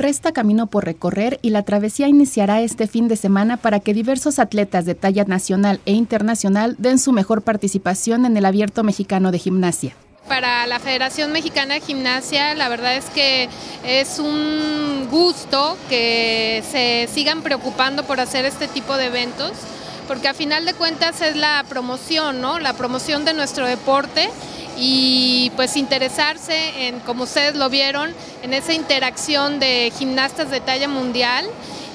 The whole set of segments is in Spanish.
Resta camino por recorrer y la travesía iniciará este fin de semana para que diversos atletas de talla nacional e internacional den su mejor participación en el Abierto Mexicano de Gimnasia. Para la Federación Mexicana de Gimnasia, la verdad es que es un gusto que se sigan preocupando por hacer este tipo de eventos, porque a final de cuentas es la promoción, ¿no? La promoción de nuestro deporte y pues interesarse en, como ustedes lo vieron, en esa interacción de gimnastas de talla mundial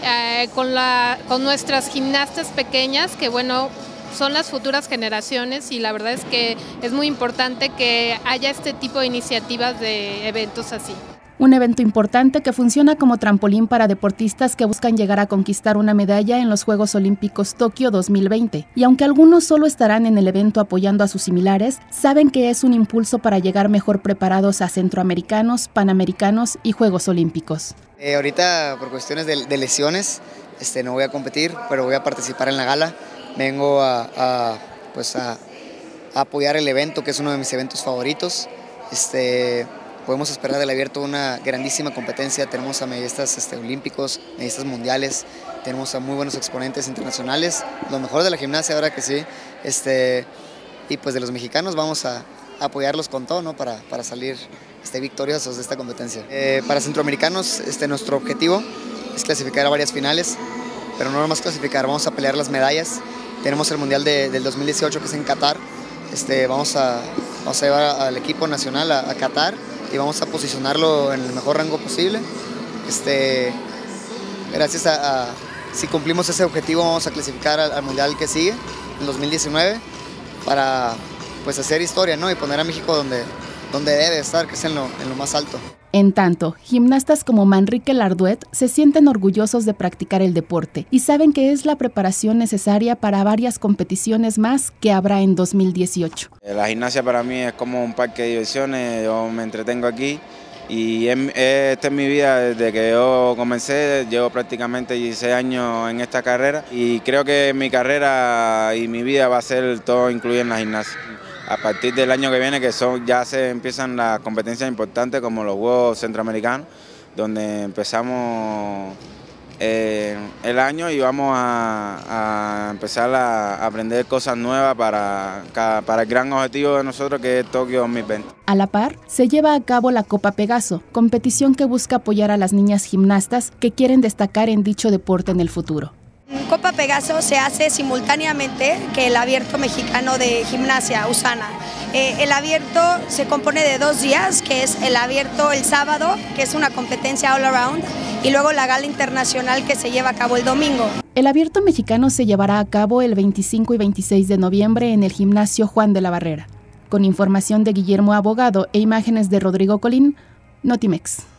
eh, con, la, con nuestras gimnastas pequeñas, que bueno, son las futuras generaciones y la verdad es que es muy importante que haya este tipo de iniciativas de eventos así. Un evento importante que funciona como trampolín para deportistas que buscan llegar a conquistar una medalla en los Juegos Olímpicos Tokio 2020. Y aunque algunos solo estarán en el evento apoyando a sus similares, saben que es un impulso para llegar mejor preparados a centroamericanos, panamericanos y Juegos Olímpicos. Eh, ahorita por cuestiones de, lesiones este, no voy a competir, pero voy a participar en la gala. Vengo a, pues a, apoyar el evento, que es uno de mis eventos favoritos. Este, podemos esperar del abierto una grandísima competencia. Tenemos a medistas este, olímpicos, medistas mundiales, tenemos a muy buenos exponentes internacionales, lo mejor de la gimnasia ahora que sí. Este, y pues de los mexicanos vamos a, apoyarlos con todo ¿no? para, para salir este, victoriosos de esta competencia. Eh, para centroamericanos este, nuestro objetivo es clasificar a varias finales, pero no nomás clasificar, vamos a pelear las medallas. Tenemos el Mundial de, del 2018 que es en Qatar, este, vamos, a, vamos a llevar al equipo nacional a, a Qatar y vamos a posicionarlo en el mejor rango posible. Este, gracias a, si cumplimos ese objetivo vamos a clasificar al, mundial que sigue en 2019 para pues hacer historia ¿no? y poner a México donde, donde debe estar, que es en lo, en lo más alto. En tanto, gimnastas como Manrique Larduet se sienten orgullosos de practicar el deporte y saben que es la preparación necesaria para varias competiciones más que habrá en 2018. La gimnasia para mí es como un parque de diversiones, yo me entretengo aquí y esta es mi vida desde que yo comencé, llevo prácticamente 16 años en esta carrera y creo que mi carrera y mi vida va a ser todo incluido en la gimnasia a partir del año que viene, que son ya se empiezan las competencias importantes como los Juegos Centroamericanos, donde empezamos eh, el año y vamos a, empezar a aprender cosas nuevas para, para el gran objetivo de nosotros que es Tokio 2020. A la par, se lleva a cabo la Copa Pegaso, competición que busca apoyar a las niñas gimnastas que quieren destacar en dicho deporte en el futuro. Copa Pegaso se hace simultáneamente que el abierto mexicano de gimnasia, USANA. Eh, el abierto se compone de dos días, que es el abierto el sábado, que es una competencia all around, y luego la gala internacional que se lleva a cabo el domingo. El abierto mexicano se llevará a cabo el 25 y 26 de noviembre en el gimnasio Juan de la Barrera. Con información de Guillermo Abogado e imágenes de Rodrigo Colín, Notimex.